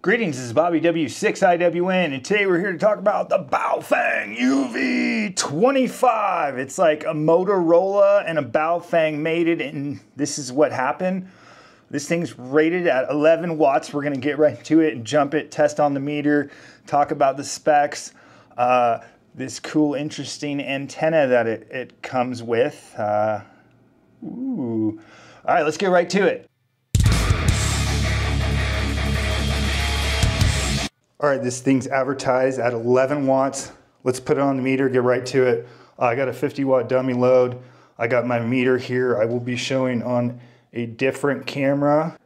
Greetings, this is Bobby W6IWN, and today we're here to talk about the Baofeng UV25. It's like a Motorola and a Baofeng mated, and this is what happened. This thing's rated at 11 watts. We're gonna get right to it and jump it, test on the meter, talk about the specs, uh, this cool, interesting antenna that it, it comes with. Uh, ooh. All right, let's get right to it. All right, this thing's advertised at 11 watts. Let's put it on the meter, get right to it. Uh, I got a 50 watt dummy load. I got my meter here. I will be showing on a different camera.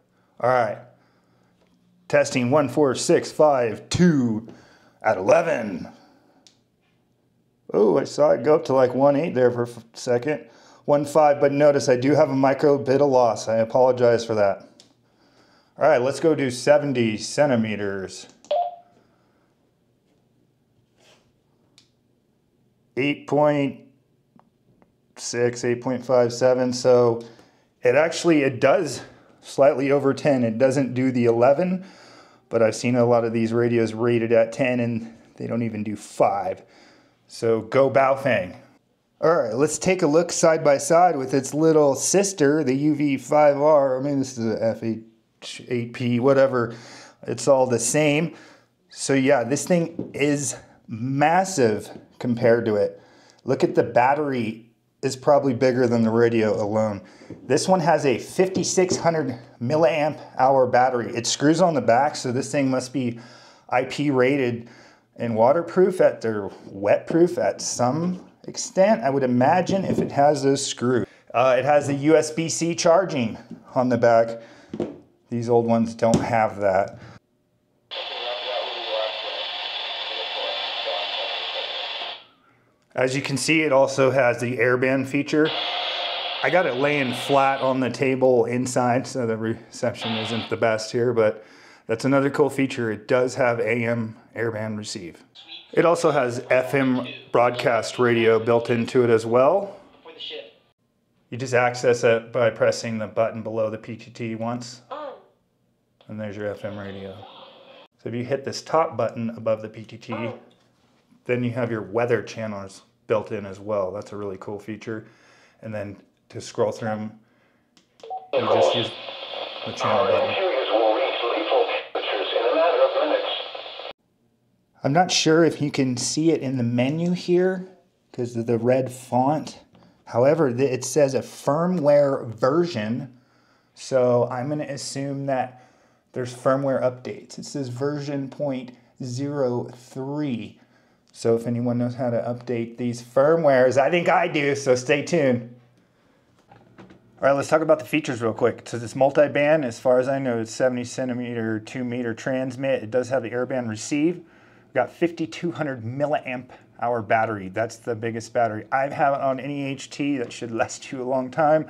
All right, testing one, four, six, five, two at 11. Oh, I saw it go up to like 1.8 there for a second. 1.5, but notice I do have a micro bit of loss. I apologize for that. All right, let's go do 70 centimeters. 8.6, 8.57. So it actually, it does slightly over 10. It doesn't do the 11, but I've seen a lot of these radios rated at 10 and they don't even do five. So go Baofeng. All right, let's take a look side by side with its little sister, the UV5R. I mean, this is a F8P, whatever. It's all the same. So yeah, this thing is massive compared to it. Look at the battery is probably bigger than the radio alone. This one has a 5600 milliamp hour battery. It screws on the back, so this thing must be IP rated and waterproof at their wet proof at some extent. I would imagine if it has those screws. Uh, it has the USB-C charging on the back. These old ones don't have that. As you can see, it also has the airband feature. I got it laying flat on the table inside, so the reception isn't the best here, but that's another cool feature. It does have AM airband receive. It also has FM broadcast radio built into it as well. You just access it by pressing the button below the PTT once, and there's your FM radio. So if you hit this top button above the PTT, then you have your weather channels built in as well. That's a really cool feature. And then to scroll through them, you just use the channel button. I'm not sure if you can see it in the menu here because of the red font. However, it says a firmware version. So I'm going to assume that there's firmware updates. It says version 0.03. So if anyone knows how to update these firmwares, I think I do, so stay tuned. All right, let's talk about the features real quick. So this multi-band, as far as I know, it's 70 centimeter, two meter transmit. It does have the airband receive. We've got 5200 milliamp hour battery. That's the biggest battery. I have it on any HT that should last you a long time,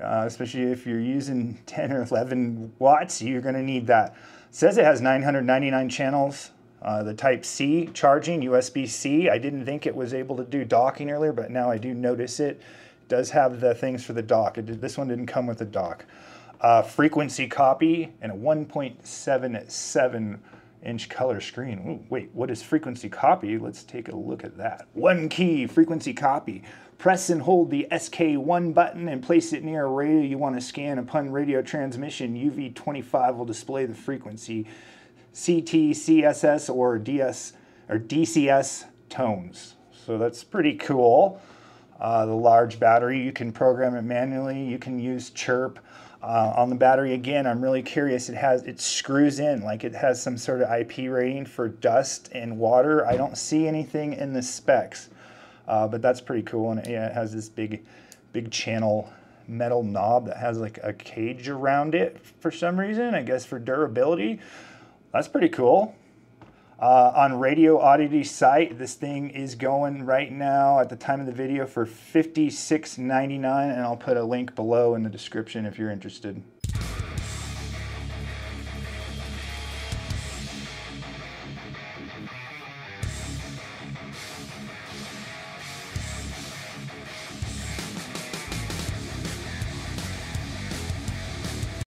uh, especially if you're using 10 or 11 watts, you're gonna need that. It says it has 999 channels, uh, the Type C charging, USB-C, I didn't think it was able to do docking earlier, but now I do notice it. it does have the things for the dock. Did, this one didn't come with a dock. Uh, frequency copy and a 1.77 inch color screen. Ooh, wait, what is frequency copy? Let's take a look at that. One key, frequency copy. Press and hold the SK1 button and place it near a radio you want to scan. Upon radio transmission, UV25 will display the frequency. CTCSS, or DS or DCS tones. So that's pretty cool. Uh, the large battery, you can program it manually. You can use chirp. Uh, on the battery again, I'm really curious. It has it screws in like it has some sort of IP rating for dust and water. I don't see anything in the specs, uh, but that's pretty cool. And yeah, it has this big, big channel metal knob that has like a cage around it for some reason. I guess for durability. That's pretty cool. Uh, on Radioddity site, this thing is going right now at the time of the video for $56.99, and I'll put a link below in the description if you're interested.